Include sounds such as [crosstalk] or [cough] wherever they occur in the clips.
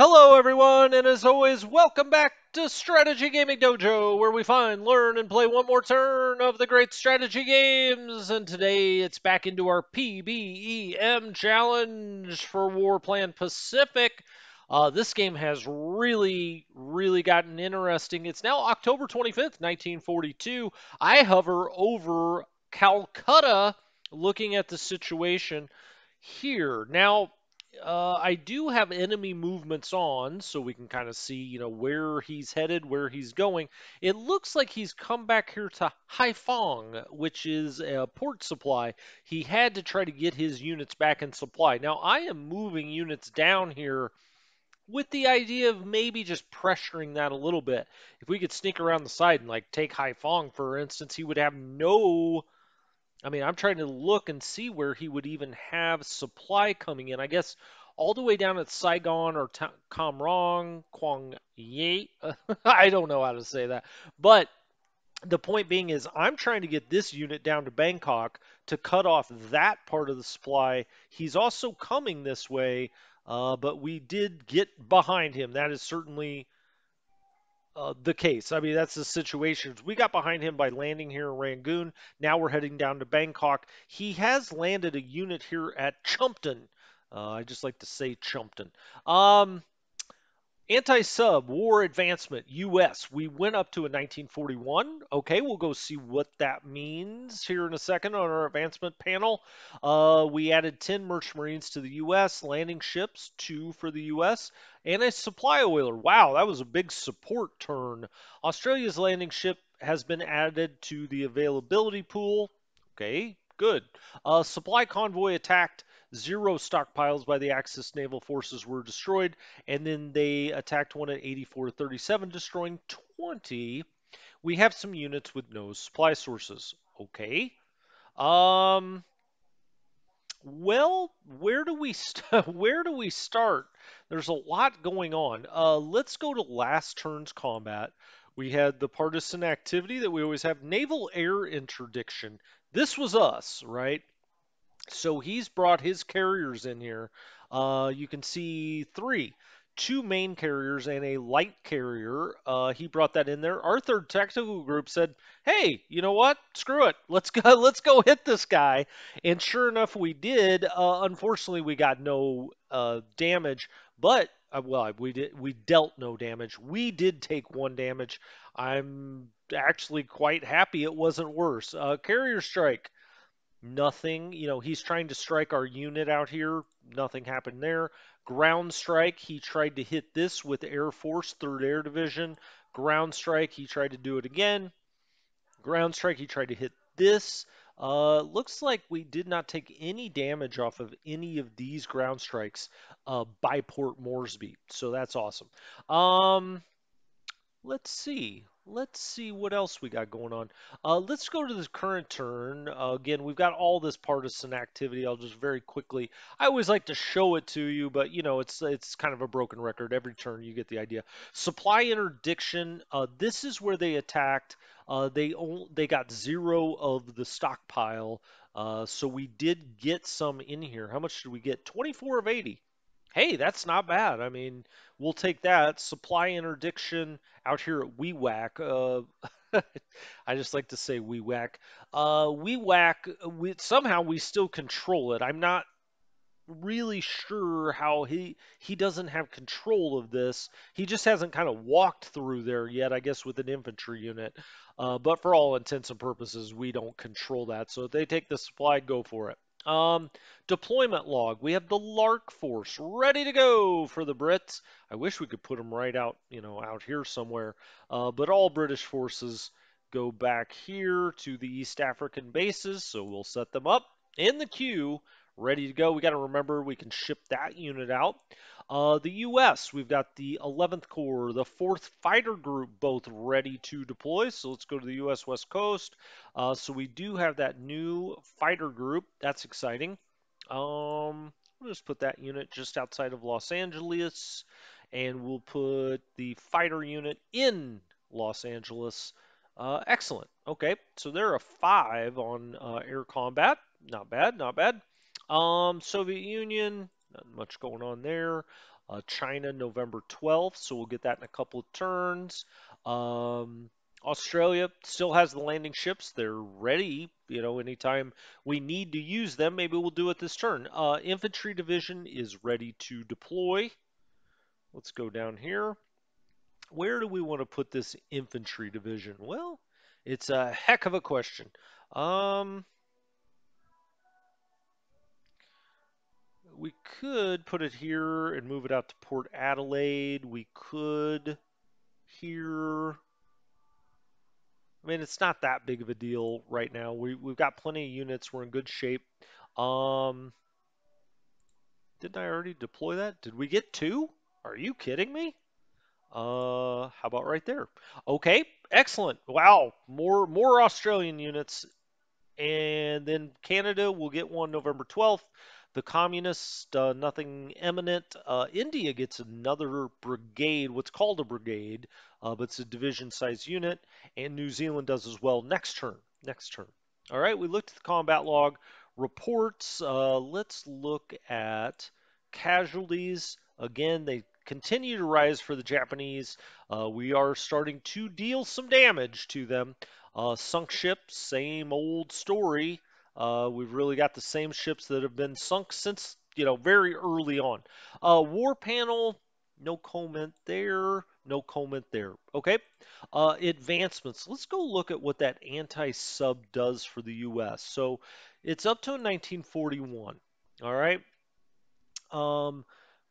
Hello, everyone, and as always, welcome back to Strategy Gaming Dojo, where we find, learn, and play one more turn of the great strategy games. And today it's back into our PBEM challenge for Warplan Pacific. Uh, this game has really, really gotten interesting. It's now October 25th, 1942. I hover over Calcutta looking at the situation here. Now, uh, I do have enemy movements on, so we can kind of see, you know, where he's headed, where he's going. It looks like he's come back here to Haiphong, which is a port supply. He had to try to get his units back in supply. Now, I am moving units down here with the idea of maybe just pressuring that a little bit. If we could sneak around the side and, like, take Haiphong, for instance, he would have no I mean, I'm trying to look and see where he would even have supply coming in. I guess all the way down at Saigon or Ta- Cam Quang Ye. [laughs] I don't know how to say that. But the point being is, I'm trying to get this unit down to Bangkok to cut off that part of the supply. He's also coming this way, uh, but we did get behind him. That is certainly uh, the case. I mean, that's the situation. We got behind him by landing here in Rangoon. Now we're heading down to Bangkok. He has landed a unit here at Chumpton. Uh, I just like to say Chumpton. Um, Anti sub war advancement US. We went up to a 1941. Okay, we'll go see what that means here in a second on our advancement panel. Uh, we added 10 merchant marines to the US, landing ships, two for the US, and a supply oiler. Wow, that was a big support turn. Australia's landing ship has been added to the availability pool. Okay, good. Uh, supply convoy attacked Zero stockpiles by the Axis naval forces were destroyed, and then they attacked one at 8437, destroying 20. We have some units with no supply sources. Okay. Um. Well, where do we st- [laughs] where do we start? There's a lot going on. Uh, let's go to last turn's combat. We had the partisan activity that we always have. Naval air interdiction. This was us, right? So he's brought his carriers in here. Uh, you can see three, two main carriers and a light carrier. Uh, he brought that in there. Our third tactical group said, "Hey, you know what? Screw it. Let's go. [laughs] Let's go hit this guy." And sure enough, we did. Uh, unfortunately, we got no uh, damage, but uh, well, we did. We dealt no damage. We did take one damage. I'm actually quite happy it wasn't worse. Uh, carrier strike nothing. You know, he's trying to strike our unit out here. Nothing happened there. Ground strike, he tried to hit this with Air Force, 3rd Air Division. Ground strike, he tried to do it again. Ground strike, he tried to hit this. Uh, looks like we did not take any damage off of any of these ground strikes uh, by Port Moresby, so that's awesome. Um, let's see. Let's see what else we got going on. Uh, let's go to the current turn. Uh, again, we've got all this partisan activity. I'll just very quickly. I always like to show it to you, but you know it's it's kind of a broken record. Every turn, you get the idea. Supply interdiction. Uh, this is where they attacked. Uh, they they got zero of the stockpile. Uh, so we did get some in here. How much did we get? 24 of 80 hey, that's not bad. I mean, we'll take that. Supply interdiction out here at Wewak. Uh, [laughs] I just like to say Wewak. Uh, Wewak, we, somehow we still control it. I'm not really sure how he he doesn't have control of this. He just hasn't kind of walked through there yet, I guess, with an infantry unit. Uh, but for all intents and purposes, we don't control that. So if they take the supply, go for it. Um, deployment log. We have the Lark Force ready to go for the Brits. I wish we could put them right out, you know, out here somewhere. Uh, but all British forces go back here to the East African bases, so we'll set them up in the queue, ready to go. We got to remember we can ship that unit out. Uh, the U.S., we've got the 11th Corps, the 4th Fighter Group, both ready to deploy. So let's go to the U.S. West Coast. Uh, so we do have that new fighter group. That's exciting. Um, we'll just put that unit just outside of Los Angeles, and we'll put the fighter unit in Los Angeles. Uh, excellent. Okay, so there are five on uh, air combat. Not bad, not bad. Um, Soviet Union, Not much going on there. Uh, China, November 12th, so we'll get that in a couple of turns. Um, Australia still has the landing ships. They're ready. You know, anytime we need to use them, maybe we'll do it this turn. Uh, infantry division is ready to deploy. Let's go down here. Where do we want to put this infantry division? Well, it's a heck of a question. Um, we could put it here and move it out to Port Adelaide. We could here. I mean, it's not that big of a deal right now. We, we've got plenty of units. We're in good shape. Um, didn't I already deploy that? Did we get two? Are you kidding me? Uh, how about right there? Okay, excellent. Wow, more more Australian units, and then Canada will get one November 12th. The communists, uh, nothing eminent. Uh, India gets another brigade, what's called a brigade, uh, but it's a division-sized unit, and New Zealand does as well next turn. Next turn. All right, we looked at the combat log reports. Uh, let's look at casualties. Again, they continue to rise for the Japanese. Uh, we are starting to deal some damage to them. Uh, sunk ships, same old story. Uh, we've really got the same ships that have been sunk since, you know, very early on. Uh, war panel, no comment there, no comment there. Okay. Uh, advancements. Let's go look at what that anti-sub does for the U.S. So it's up to 1941. All right. Um,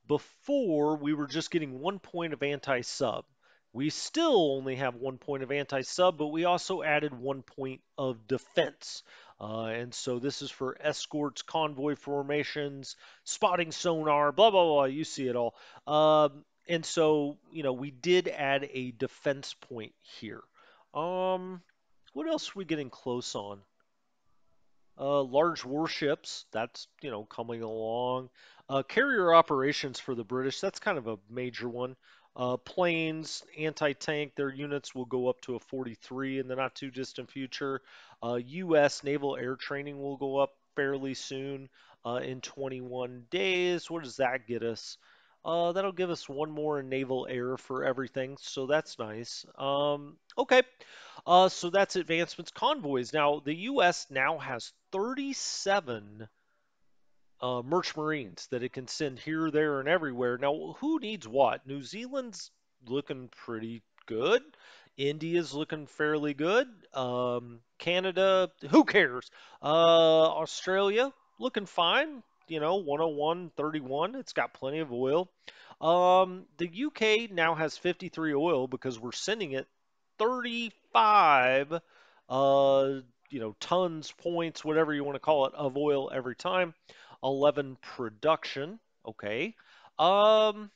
before we were just getting one point of anti-sub. We still only have one point of anti-sub, but we also added one point of defense. Uh, and so this is for escorts, convoy formations, spotting sonar, blah, blah, blah. You see it all. Um, and so, you know, we did add a defense point here. Um, what else are we getting close on? Uh, large warships, that's, you know, coming along. Uh, carrier operations for the British, that's kind of a major one. Uh, planes, anti-tank, their units will go up to a 43 in the not too distant future. Uh, U.S. naval air training will go up fairly soon uh, in 21 days. What does that get us? Uh, that'll give us one more naval air for everything, so that's nice. Um, okay, uh, so that's advancements convoys. Now the U.S. now has 37 uh, merch marines that it can send here, there, and everywhere. Now, who needs what? New Zealand's looking pretty good. India's looking fairly good. Um, Canada, who cares? Uh, Australia, looking fine. You know, 101, 31. It's got plenty of oil. Um, the UK now has 53 oil because we're sending it 35 uh, you know, tons, points, whatever you want to call it, of oil every time. 11 production. Okay. Um,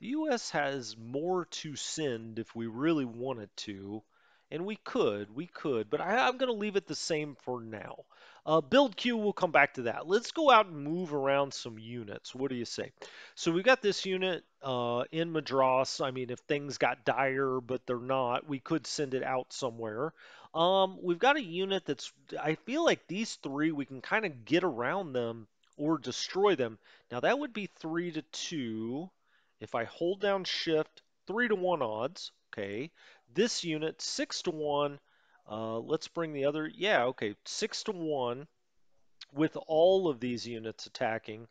the U.S. has more to send if we really wanted to, and we could, we could, but I, am going to leave it the same for now. Uh, build queue, we'll come back to that. Let's go out and move around some units. What do you say? So we've got this unit uh, in Madras. I mean, if things got dire, but they're not, we could send it out somewhere. Um, we've got a unit that's, I feel like these three, we can kind of get around them or destroy them. Now that would be three to two. If I hold down shift, three to one odds. Okay. This unit, six to one. Uh, let's bring the other, yeah, okay, six to one with all of these units attacking.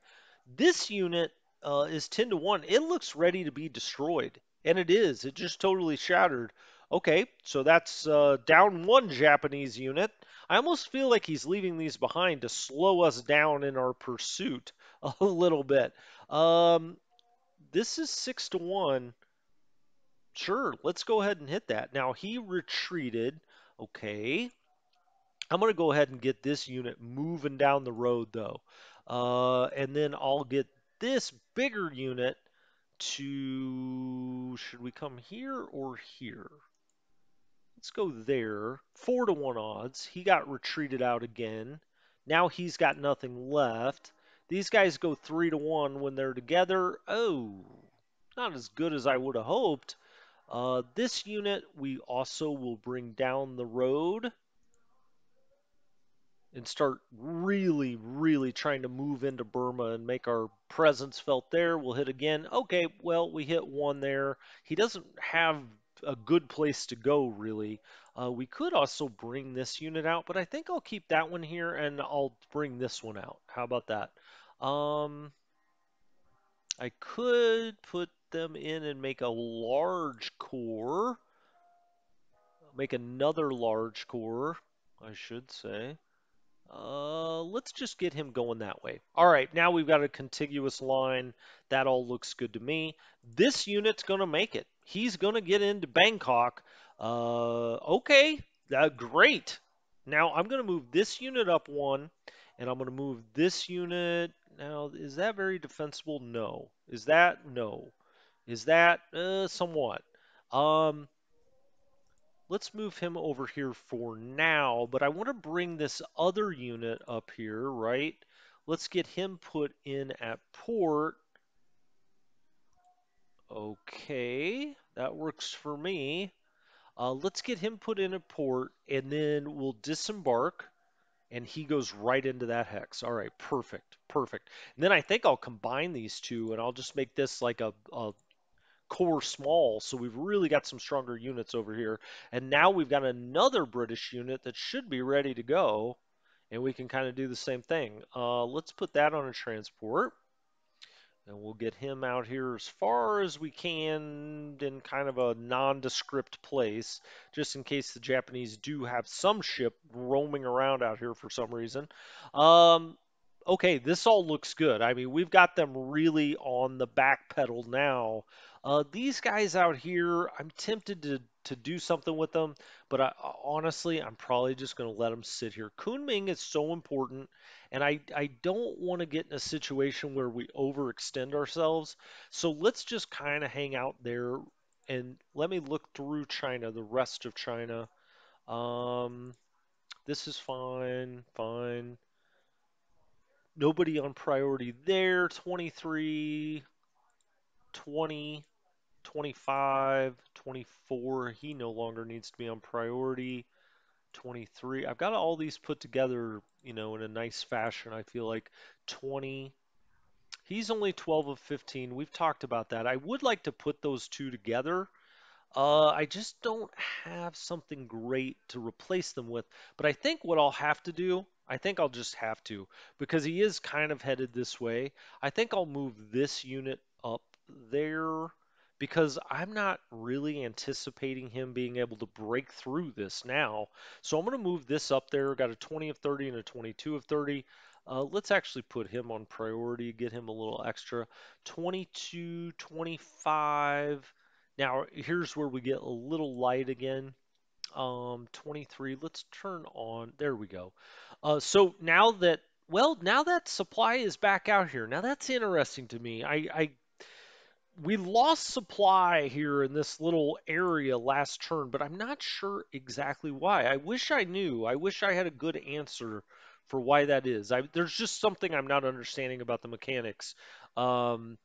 This unit uh, is 10 to 1. It looks ready to be destroyed. And it is. It just totally shattered. Okay, so that's uh, down one Japanese unit. I almost feel like he's leaving these behind to slow us down in our pursuit [laughs] a little bit. Um, this is 6 to 1. Sure, let's go ahead and hit that. Now, he retreated. Okay. I'm going to go ahead and get this unit moving down the road, though. Uh, and then I'll get this bigger unit to, should we come here or here? Let's go there. Four to one odds. He got retreated out again. Now he's got nothing left. These guys go three to one when they're together. Oh, not as good as I would have hoped. Uh, this unit we also will bring down the road. and start really, really trying to move into Burma and make our presence felt there. We'll hit again. Okay, well, we hit one there. He doesn't have a good place to go, really. Uh, we could also bring this unit out, but I think I'll keep that one here and I'll bring this one out. How about that? Um, I could put them in and make a large corps. Make another large corps, I should say. Uh, let's just get him going that way. All right, now we've got a contiguous line. That all looks good to me. This unit's going to make it. He's going to get into Bangkok. Uh, okay, uh, great. Now I'm going to move this unit up one, and I'm going to move this unit. Now, is that very defensible? No. Is that? No. Is that? Uh, somewhat. Um, let's move him over here for now, but I want to bring this other unit up here, right? Let's get him put in at port. Okay, that works for me. Uh, let's get him put in a port, and then we'll disembark, and he goes right into that hex. All right, perfect, perfect. And then I think I'll combine these two, and I'll just make this like a, a corps small, so we've really got some stronger units over here. And now we've got another British unit that should be ready to go, and we can kind of do the same thing. Uh, let's put that on a transport. And we'll get him out here as far as we can in kind of a nondescript place, just in case the Japanese do have some ship roaming around out here for some reason. Um, okay, this all looks good. I mean, we've got them really on the back pedal now. Uh, these guys out here, I'm tempted to to do something with them, but I, honestly, I'm probably just going to let them sit here. Kunming is so important, and I I don't want to get in a situation where we overextend ourselves. So let's just kind of hang out there and let me look through China, the rest of China. Um, this is fine, fine. Nobody on priority there. 23, 20, 25, 24. He no longer needs to be on priority. 23. I've got all these put together, you know, in a nice fashion. I feel like 20. He's only 12 of 15. We've talked about that. I would like to put those two together uh, I just don't have something great to replace them with. But I think what I'll have to do, I think I'll just have to, because he is kind of headed this way. I think I'll move this unit up there because I'm not really anticipating him being able to break through this now. So I'm going to move this up there. Got a 20 of 30 and a 22 of 30. Uh, let's actually put him on priority, get him a little extra. 22, 25. Now, here's where we get a little light again. Um, 23, let's turn on, there we go. Uh, so now that, well, now that supply is back out here, now that's interesting to me. I, I we lost supply here in this little area last turn, but I'm not sure exactly why. I wish I knew. I wish I had a good answer for why that is. I, there's just something I'm not understanding about the mechanics. Um,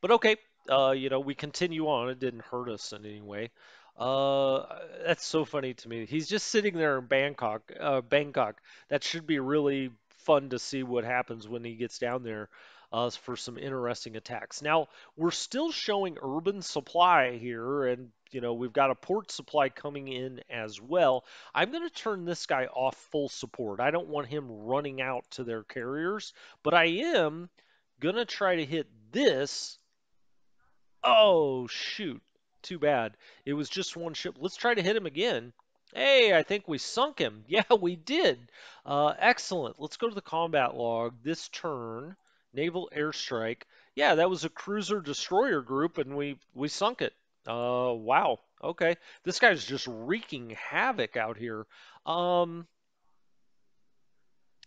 but okay, uh, you know, we continue on. It didn't hurt us in any way. Uh, that's so funny to me. He's just sitting there in Bangkok, uh, Bangkok. That should be really fun to see what happens when he gets down there, uh, for some interesting attacks. Now, we're still showing urban supply here, and you know, we've got a port supply coming in as well. I'm going to turn this guy off full support. I don't want him running out to their carriers, but I am gonna try to hit this Oh, shoot. Too bad. It was just one ship. Let's try to hit him again. Hey, I think we sunk him. [laughs] Yeah, we did. Uh, excellent. Let's go to the combat log. This turn, naval airstrike. Yeah, that was a cruiser destroyer group, and we we sunk it. Uh, wow. Okay, this guy's just wreaking havoc out here. Um,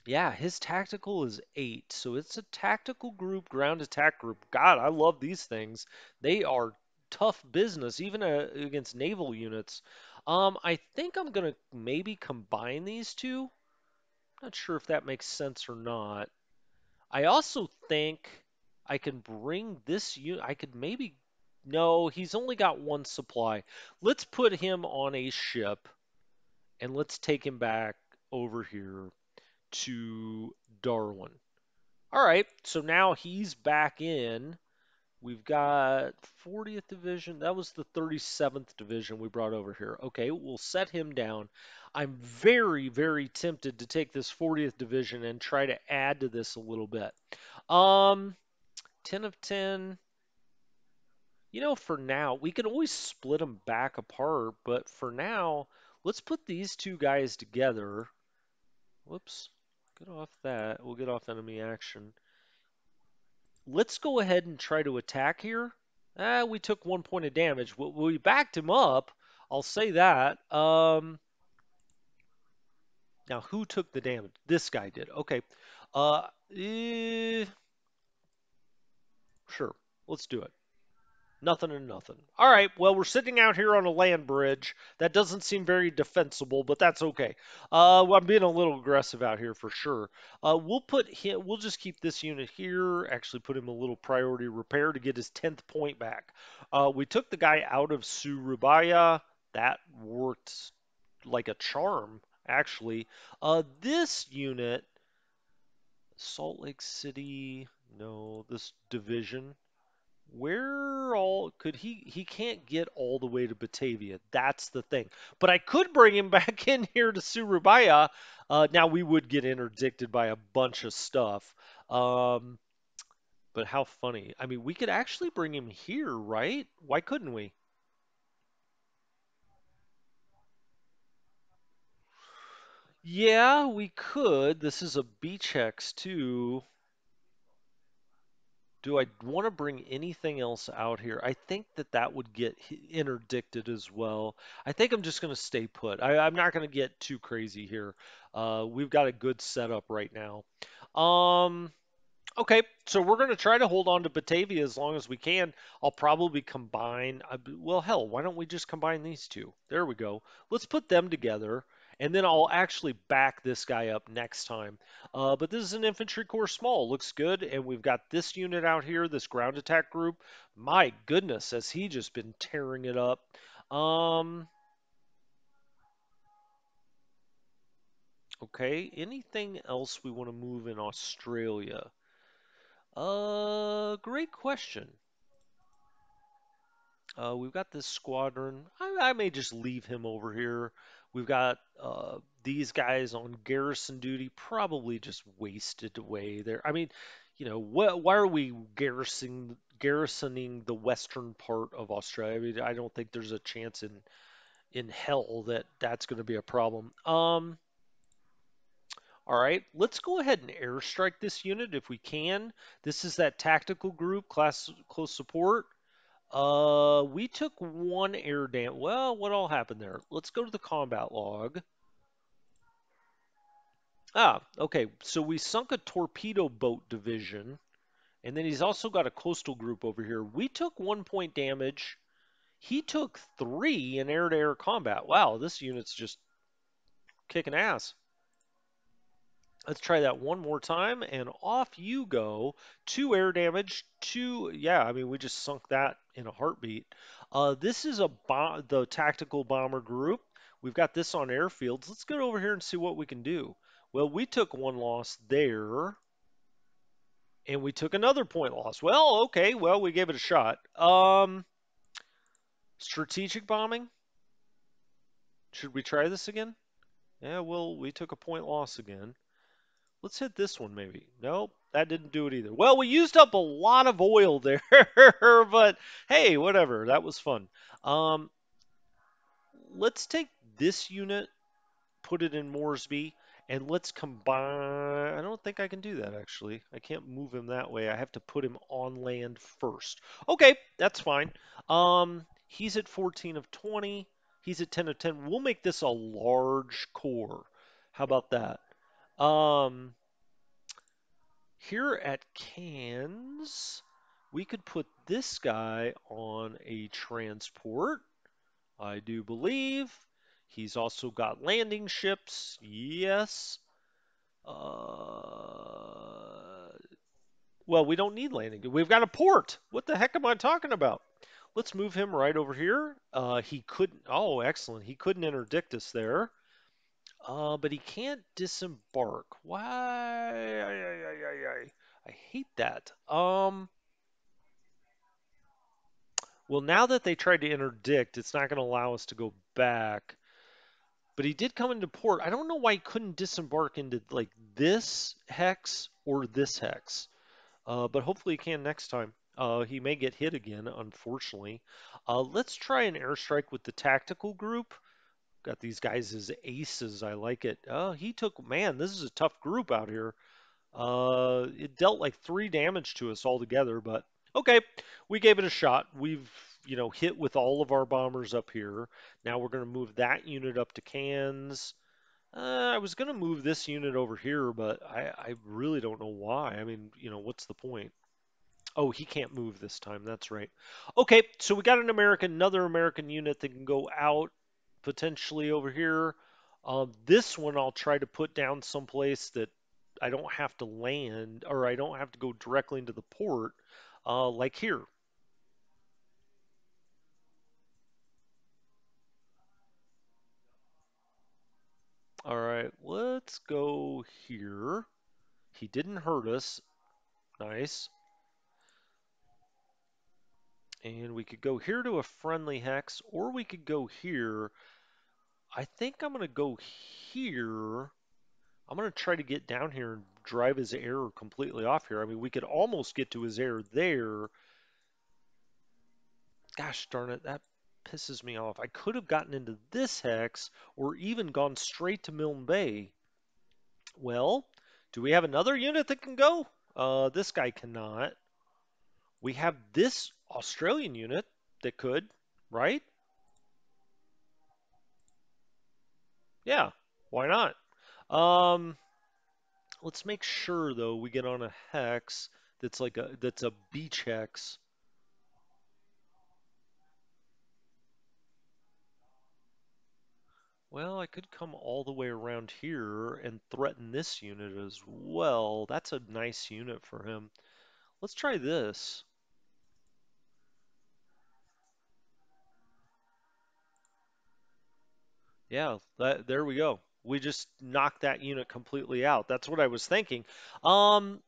yeah, his tactical is eight, so it's a tactical group, ground attack group. God, I love these things. They are tough business, even uh, against naval units. Um, I think I'm gonna maybe combine these two. Not sure if that makes sense or not. I also think I can bring this unit. I could maybe. No, he's only got one supply. Let's put him on a ship and let's take him back over here. to Darwin. All right, so now he's back in. We've got 40th Division. That was the 37th Division we brought over here. Okay, we'll set him down. I'm very, very tempted to take this 40th Division and try to add to this a little bit. Um, 10 of 10. You know, for now, we can always split them back apart, but for now, let's put these two guys together. Whoops. Get off that. We'll get off enemy action. Let's go ahead and try to attack here. Ah, we took one point of damage. We, we backed him up. I'll say that. Um, now, who took the damage? This guy did. Okay. Uh, eh, sure. Let's do it. Nothing and nothing. All right, well, we're sitting out here on a land bridge. That doesn't seem very defensible, but that's okay. Uh, well, I'm being a little aggressive out here for sure. Uh, we'll put him, we'll just keep this unit here, actually put him a little priority repair to get his 10th point back. Uh, we took the guy out of Surabaya. That worked like a charm, actually. Uh, this unit, Salt Lake City, no, this division, where all could he he can't get all the way to Batavia. That's the thing. But I could bring him [laughs] back in here to Surabaya. Uh, now we would get interdicted by a bunch of stuff. Um, but how funny. I mean, we could actually bring him here, right? Why couldn't we? Yeah, we could. This is a beach too. Do I want to bring anything else out here? I think that that would get interdicted as well. I think I'm just going to stay put. I, am not going to get too crazy here. Uh, we've got a good setup right now. Um, Okay, so we're going to try to hold on to Batavia as long as we can. I'll probably combine, well, hell, why don't we just combine these two? There we go. Let's put them together, and then I'll actually back this guy up next time. Uh, but this is an infantry corps small. Looks good, and we've got this unit out here, this ground attack group. My goodness, has he just been tearing it up. Um, okay, anything else we want to move in Australia? Uh, great question. Uh, we've got this squadron. I, I, may just leave him over here. We've got uh, these guys on garrison duty, probably just wasted away there. I mean, you know, wh why are we garrisoning garrisoning the western part of Australia? I mean, I don't think there's a chance in in hell that that's going to be a problem. Um, all right, let's go ahead and airstrike this unit if we can. This is that tactical group, class close support. Uh, we took one air damage. Well, what all happened there? Let's go to the combat log. Ah, okay. So we sunk a torpedo boat division, and then he's also got a coastal group over here. We took one point damage. He took three in air-to-air -air combat. Wow, this unit's just kicking ass. Let's try that one more time, and off you go. Two air damage, two, yeah, I mean, we just sunk that in a heartbeat. Uh, this is a the tactical bomber group. We've got this on airfields. Let's get over here and see what we can do. Well, we took one loss there, and we took another point loss. Well, okay, well, we gave it a shot. Um, strategic bombing? Should we try this again? Yeah, well, we took a point loss again. Let's hit this one maybe. Nope, that didn't do it either. Well, we used up a lot of oil [laughs] there, but hey, whatever. That was fun. Um, let's take this unit, put it in Moresby, and let's combine. I don't think I can do that actually. I can't move him that way. I have to put him on land first. Okay, that's fine. Um, he's at 14 of 20. He's at 10 of 10. We'll make this a large corps. How about that? Um, here at Cairns, we could put this guy on a transport. I do believe. He's also got landing ships. Yes. Uh, well, we don't need landing. We've got a port. What the heck am I talking about? Let's move him right over here. Uh, he couldn't. Oh, excellent. He couldn't interdict us there. Uh, but he can't disembark. Why? I, I, I, I, hate that. Um, well, now that they tried to interdict, it's not going to allow us to go back. But he did come into port. I don't know why he couldn't disembark into like this hex or this hex. Uh, but hopefully he can next time. Uh, he may get hit again, unfortunately. Uh, let's try an airstrike with the tactical group. Got these guys as aces. I like it. Oh, he took, man, this is a tough group out here. Uh, it dealt like three damage to us altogether, but okay, we gave it a shot. We've, you know, hit with all of our bombers up here. Now we're going to move that unit up to Cairns. Uh, I was going to move this unit over here, but I, I really don't know why. I mean, you know, what's the point? Oh, he can't move this time. That's right. Okay, so we got an American, another American unit that can go out potentially over here. Um, this one I'll try to put down someplace that I don't have to land or I don't have to go directly into the port, uh, like here. All right, let's go here. He didn't hurt us. Nice. And we could go here to a friendly hex, or we could go here. I think I'm going to go here. I'm going to try to get down here and drive his air completely off here. I mean, we could almost get to his air there. Gosh darn it, that pisses me off. I could have gotten into this hex or even gone straight to Milne Bay. Well, do we have another unit that can go? Uh, this guy cannot. We have this Australian unit that could, right? Yeah, why not? Um, let's make sure though we get on a hex that's like a that's a beach hex. Well, I could come all the way around here and threaten this unit as well. That's a nice unit for him. Let's try this. Yeah, that, there we go. We just knocked that unit completely out. That's what I was thinking. Um,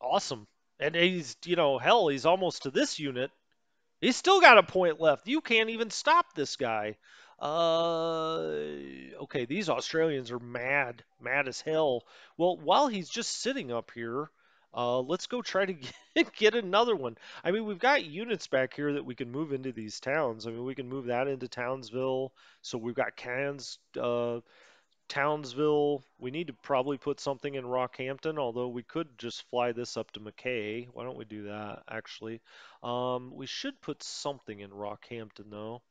awesome. And he's, you know, hell, he's almost to this unit. He's still got a point left. You can't even stop this guy. Uh, okay, these Australians are mad, mad as hell. Well, while he's just sitting up here, uh, let's go try to [laughs] get, get another one. I mean, we've got units back here that we can move into these towns. I mean, we can move that into Townsville. So we've got Cairns, uh, Townsville. We need to probably put something in Rockhampton, although we could just fly this up to Mackay. Why don't we do that, actually? Um, we should put something in Rockhampton, though.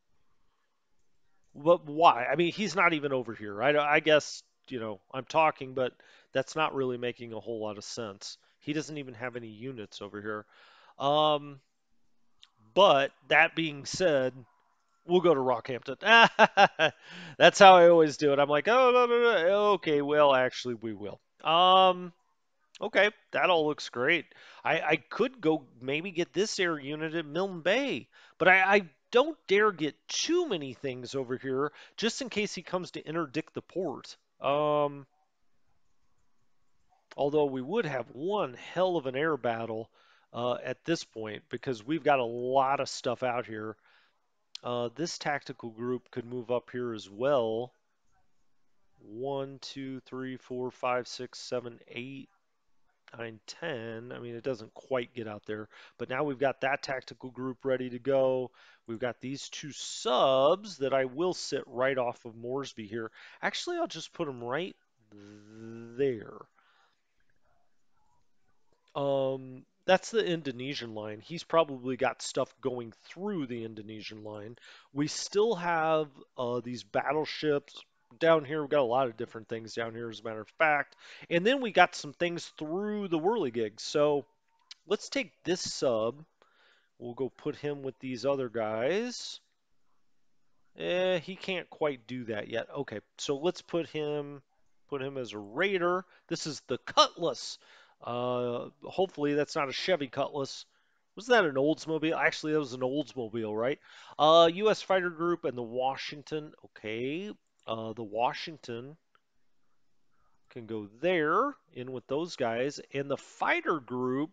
But why? I mean, he's not even over here. I, I guess, you know, I'm talking, but that's not really making a whole lot of sense. He doesn't even have any units over here. Um, but that being said, we'll go to Rockhampton. [laughs] That's how I always do it. I'm like, oh no no no. Okay, well actually we will. Um, okay, that all looks great. I I could go maybe get this air unit at Milne Bay, but I I don't dare get too many things over here just in case he comes to interdict the port. Um, although we would have one hell of an air battle uh, at this point because we've got a lot of stuff out here. Uh, this tactical group could move up here as well. One, two, three, four, five, six, seven, eight, nine, ten. I mean, it doesn't quite get out there, but now we've got that tactical group ready to go. We've got these two subs that I will sit right off of Moresby here. Actually, I'll just put them right there. Um, that's the Indonesian line. He's probably got stuff going through the Indonesian line. We still have uh, these battleships down here. We've got a lot of different things down here, as a matter of fact. And then we got some things through the whirligigs. So let's take this sub. We'll go put him with these other guys. Eh, he can't quite do that yet. Okay, so let's put him put him as a raider. This is the Cutlass. Uh, hopefully that's not a Chevy Cutlass. Was that an Oldsmobile? Actually, that was an Oldsmobile, right? Uh, U.S. Fighter Group and the Washington. Okay, Uh, the Washington can go there in with those guys, and the fighter group.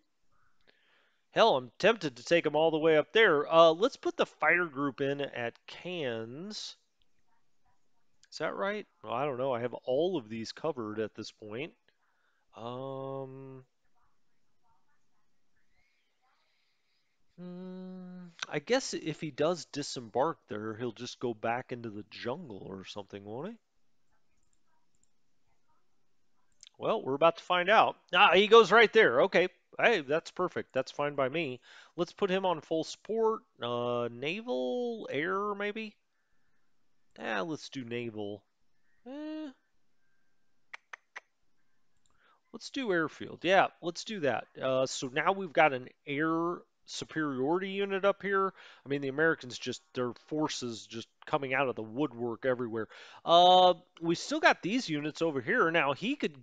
Hell, I'm tempted to take them all the way up there. Uh, let's put the fighter group in at Cairns. Is that right? Well, I don't know. I have all of these covered at this point. Um, hmm, I guess if he does disembark there, he'll just go back into the jungle or something, won't he? Well, we're about to find out. Ah, he goes right there. Okay. Hey, that's perfect. That's fine by me. Let's put him on full support. Uh, naval, air, maybe? Yeah, let's do naval. Eh, let's do airfield. Yeah, let's do that. Uh, so now we've got an air superiority unit up here. I mean, the Americans just, their forces just coming out of the woodwork everywhere. Uh, we still got these units over here. Now, he could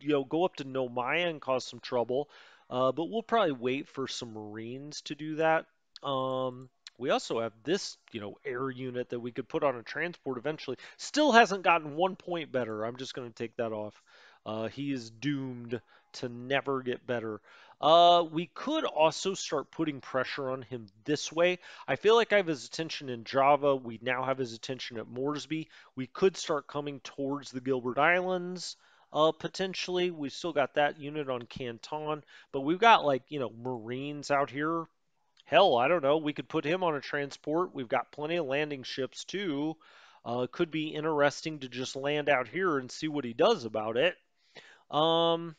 you know, go up to Noumea and cause some trouble. Uh, but we'll probably wait for some Marines to do that. Um, we also have this, you know, air unit that we could put on a transport eventually. Still hasn't gotten one point better. I'm just going to take that off. Uh, he is doomed to never get better. Uh, we could also start putting pressure on him this way. I feel like I have his attention in Java. We now have his attention at Moresby. We could start coming towards the Gilbert Islands uh, potentially. We've still got that unit on Canton, but we've got like, you know, Marines out here. Hell, I don't know. We could put him on a transport. We've got plenty of landing ships too. Uh, could be interesting to just land out here and see what he does about it. Um,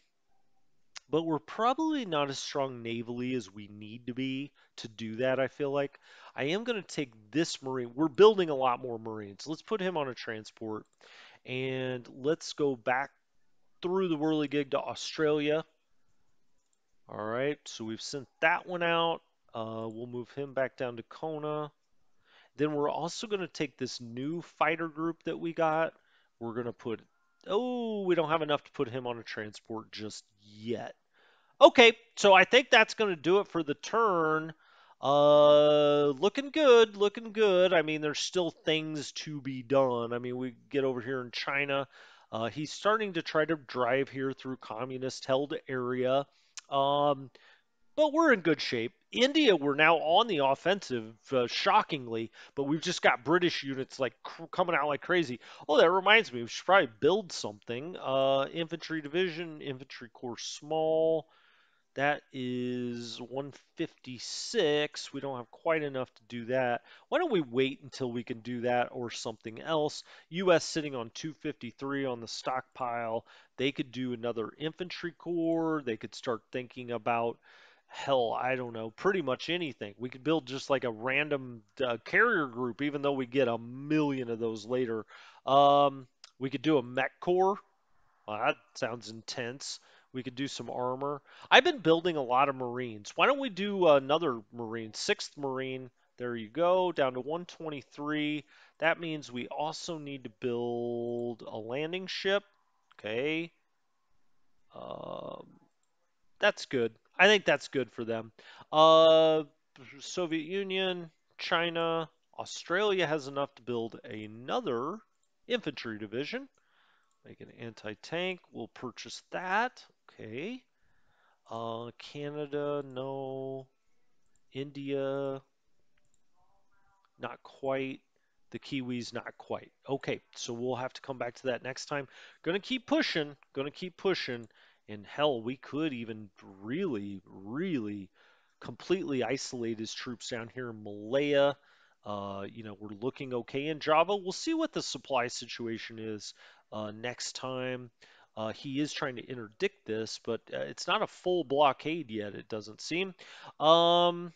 but we're probably not as strong navally as we need to be to do that, I feel like. I am going to take this Marine. We're building a lot more Marines. Let's put him on a transport. And let's go back through the whirligig to Australia. All right, so we've sent that one out. Uh, we'll move him back down to Kona. Then we're also going to take this new fighter group that we got. We're going to put, oh, we don't have enough to put him on a transport just yet. Okay, so I think that's going to do it for the turn. Uh, looking good, looking good. I mean, there's still things to be done. I mean, we get over here in China. Uh, he's starting to try to drive here through communist-held area. Um, but we're in good shape. India, we're now on the offensive, uh, shockingly, but we've just got British units like cr- coming out like crazy. Oh, that reminds me, we should probably build something. Uh, infantry division, infantry corps small. That is 156. We don't have quite enough to do that. Why don't we wait until we can do that or something else? US sitting on 253 on the stockpile. They could do another infantry corps. They could start thinking about hell, I don't know, pretty much anything. We could build just like a random uh, carrier group, even though we get a million of those later. Um, we could do a mech corps. Well, that sounds intense. We could do some armor. I've been building a lot of Marines. Why don't we do another Marine? Sixth Marine. There you go, down to 123. That means we also need to build a landing ship. Okay. Um, that's good. I think that's good for them. Uh, Soviet Union, China, Australia has enough to build another infantry division. Make an anti-tank. We'll purchase that. Okay. Uh, Canada, no. India, not quite. The Kiwis, not quite. Okay, so we'll have to come back to that next time. Gonna keep pushing. Gonna keep pushing. And hell, we could even really, really completely isolate his troops down here in Malaya. Uh, you know, we're looking okay in Java. We'll see what the supply situation is uh, next time. Uh, he is trying to interdict this, but uh, it's not a full blockade yet, it doesn't seem. Um,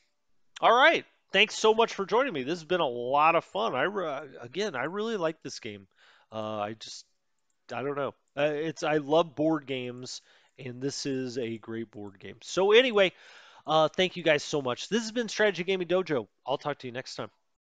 all right. Thanks so much for joining me. This has been a lot of fun. I again, I really like this game. Uh, I just, I don't know. Uh, it's I love board games, and this is a great board game. So anyway, uh, thank you guys so much. This has been Strategy Gaming Dojo. I'll talk to you next time.